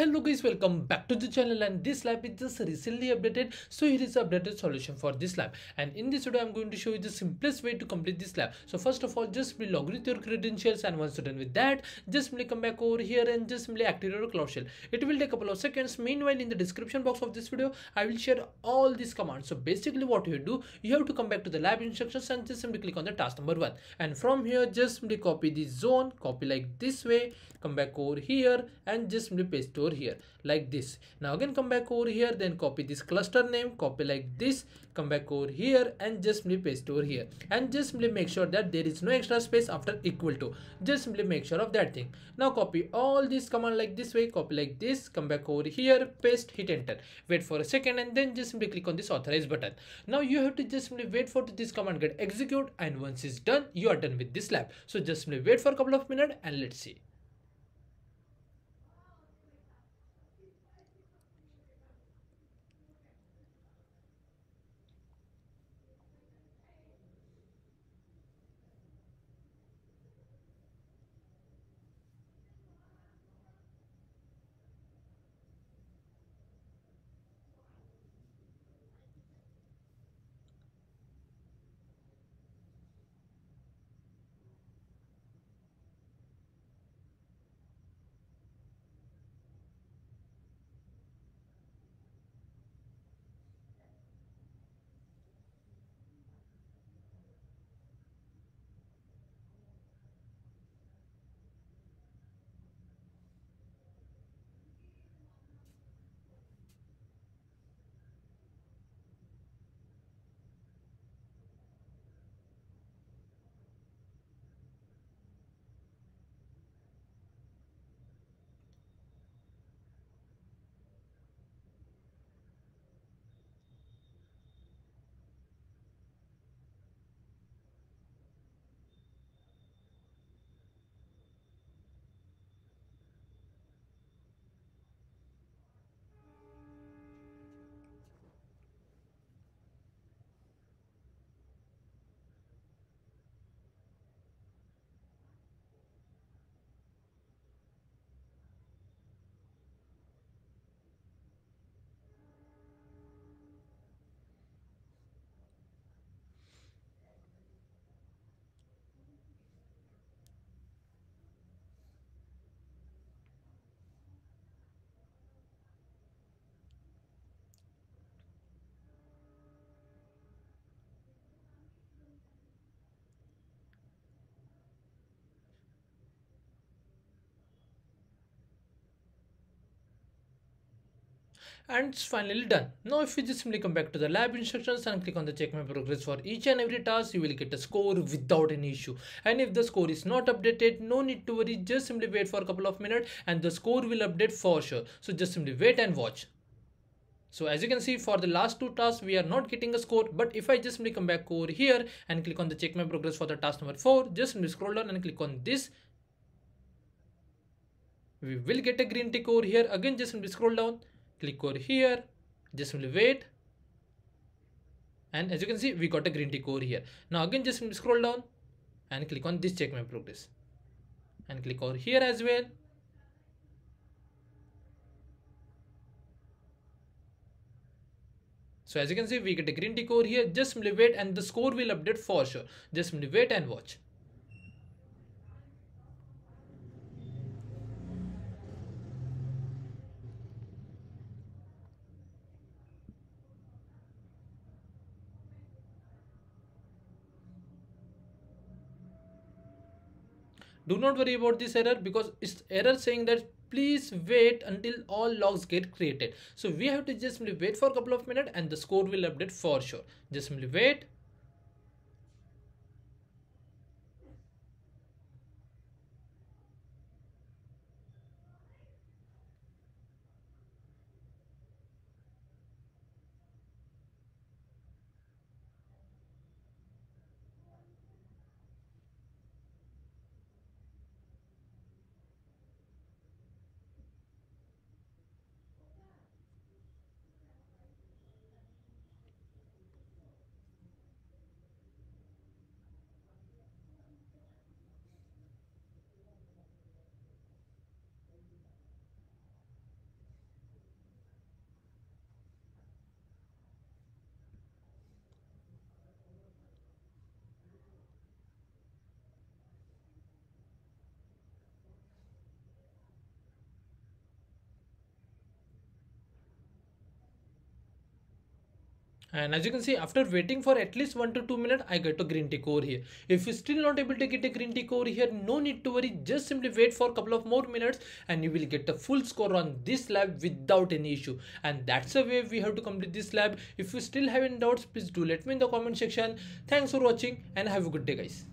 hello guys welcome back to the channel and this lab is just recently updated so here is the updated solution for this lab. And in this video i'm going to show you the simplest way to complete this lab. So first of all just simply log with your credentials and once you're done with that just simply come back over here and just simply activate your cloud shell. It will take a couple of seconds. Meanwhile in the description box of this video i will share all these commands. So basically what you do you have to come back to the lab instructions and just simply click on the task number one. And from here just simply copy this zone copy like this way come back over here and just simply paste over here like this. Now again come back over here then copy this cluster name copy like this come back over here and just simply paste over here. And just simply make sure that there is no extra space after equal to. Just simply make sure of that thing. Now copy all this command like this way copy like this come back over here paste hit enter. Wait for a second and then just simply click on this authorize button. Now you have to just simply wait for this command get execute and once it's done you are done with this lab. So just simply wait for a couple of minutes and let's see and it's finally done. Now if you just simply come back to the lab instructions and click on the check my progress for each and every task you will get a score without any issue. And if the score is not updated no need to worry. Just simply wait for a couple of minutes and the score will update for sure. So just simply wait and watch. So as you can see for the last two tasks we are not getting a score. But if I just simply come back over here and click on the check my progress for the task number 4 just simply scroll down and click on this. We will get a green tick over here. Again just simply scroll down click over here just simply wait. And as you can see we got a green tick over here. Now again just scroll down and click on this check my progress. And click over here as well. So as you can see we get a green tick over here. Just simply wait and the score will update for sure. Just simply wait and watch do not worry about this error because it's error saying that please wait until all logs get created. So we have to just simply wait for a couple of minutes and the score will update for sure. Just simply wait and as you can see after waiting for at least one to two minutes i get a green tick over here. If you're still not able to get a green tick over here no need to worry. Just simply wait for a couple of more minutes and you will get a full score on this lab without any issue. And that's the way we have to complete this lab. If you still have any doubts please do let me in the comment section. Thanks for watching and have a good day guys